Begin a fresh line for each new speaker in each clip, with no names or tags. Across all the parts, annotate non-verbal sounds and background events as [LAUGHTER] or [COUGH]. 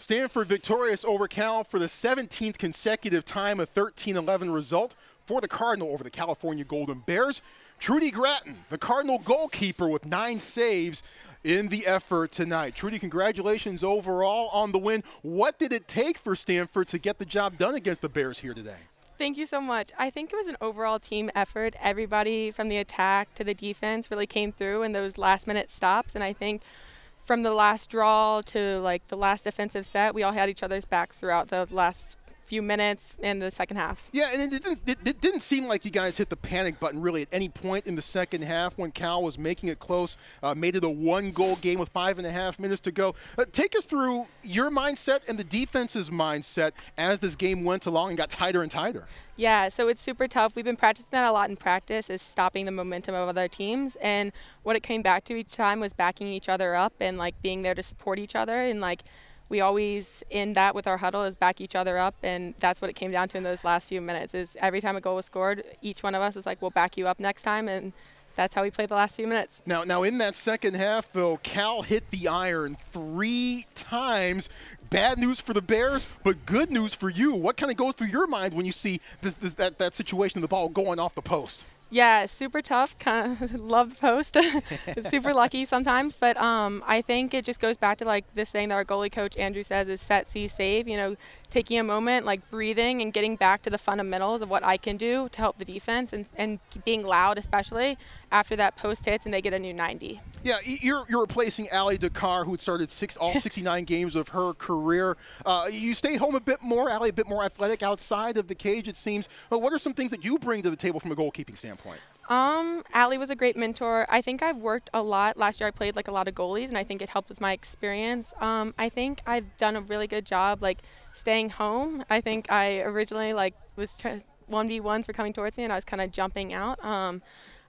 Stanford victorious over Cal for the 17th consecutive time, a 13-11 result for the Cardinal over the California Golden Bears. Trudie Grattan, the Cardinal goalkeeper with nine saves in the effort tonight. Trudie, congratulations overall on the win. What did it take for Stanford to get the job done against the Bears here today?
Thank you so much. I think it was an overall team effort. Everybody from the attack to the defense really came through in those last minute stops, and I think – from the last draw to like the last defensive set, we all had each other's backs throughout those last few minutes in the second half.
Yeah, and it didn't, it, it, didn't seem like you guys hit the panic button really at any point in the second half when Cal was making it close, uh, made it a one goal game with five and a half minutes to go. Uh, take us through your mindset and the defense's mindset as this game went along and got tighter and tighter.
Yeah, so it's super tough. We've been practicing that a lot in practice, is stopping the momentum of other teams. And what it came back to each time was backing each other up and like being there to support each other and like we always end that with our huddle is back each other up and that's what it came down to in those last few minutes is every time a goal was scored each one of us is like we'll back you up next time and that's how we played the last few minutes.
Now, now in that second half, though, Cal hit the iron three times. Bad news for the Bears, but good news for you. What kind of goes through your mind when you see this, this, that, that situation the ball going off the post?
Yeah, super tough. Kind of [LAUGHS] love the post. [LAUGHS] super [LAUGHS] lucky sometimes, but um, I think it just goes back to like this saying that our goalie coach Andrew says is set, see, save. You know, taking a moment, like breathing and getting back to the fundamentals of what I can do to help the defense, and, and being loud, especially after that post hits and they get a new 90.
Yeah, you're, you're replacing Ali Dakar, who had started six, all 69 games of her career. Uh, you stay home a bit more, Ali, a bit more athletic outside of the cage, it seems. But what are some things that you bring to the table from a goalkeeping standpoint?
Um, Allie was a great mentor. I think I've worked a lot. Last year I played like a lot of goalies, and I think it helped with my experience. Um, I think I've done a really good job like staying home. I think I originally like was one v ones were coming towards me, and I was kind of jumping out. Um,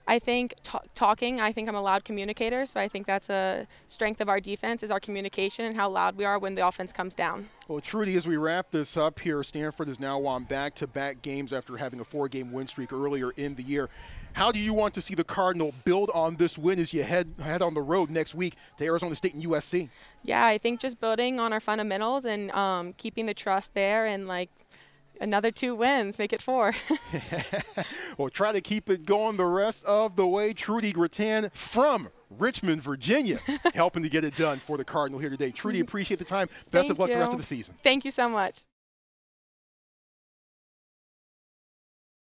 I think talking, I think I'm a loud communicator, so I think that's a strength of our defense is our communication and how loud we are when the offense comes down.
Well, Trudie, as we wrap this up here, Stanford is now on back-to-back games after having a four-game win streak earlier in the year. How do you want to see the Cardinal build on this win as you head head on the road next week to Arizona State and USC?
Yeah, I think just building on our fundamentals and um, keeping the trust there and like – another two wins, make it four. [LAUGHS]
well, try to keep it going the rest of the way. Trudie Grattan from Richmond, Virginia, [LAUGHS] helping to get it done for the Cardinal here today. Trudie, mm-hmm. appreciate the time. Best
Thank
of luck
you.
the rest of the season.
Thank you so much.